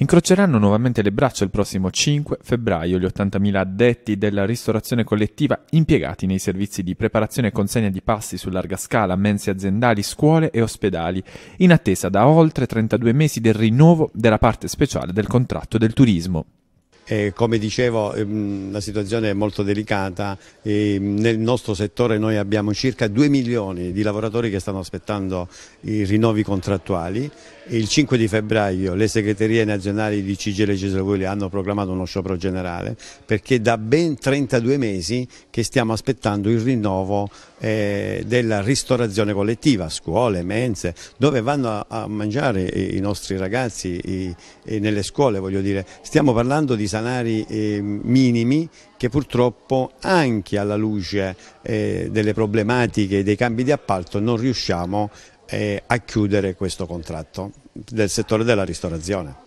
Incroceranno nuovamente le braccia il prossimo 5 febbraio gli 80.000 addetti della ristorazione collettiva impiegati nei servizi di preparazione e consegna di pasti su larga scala, mense aziendali, scuole e ospedali, in attesa da oltre 32 mesi del rinnovo della parte speciale del contratto del turismo. Eh, come dicevo ehm, la situazione è molto delicata, eh, nel nostro settore noi abbiamo circa 2 milioni di lavoratori che stanno aspettando i rinnovi contrattuali. Il 5 di febbraio le segreterie nazionali di CGL Cesarevoli hanno proclamato uno sciopero generale perché da ben 32 mesi che stiamo aspettando il rinnovo eh, della ristorazione collettiva, scuole, mense, dove vanno a, a mangiare i, nostri ragazzi i, nelle scuole, voglio dire. Stiamo parlando di salari eh, minimi che purtroppo anche alla luce eh, delle problematiche dei cambi di appalto non riusciamo eh, a chiudere questo contratto del settore della ristorazione.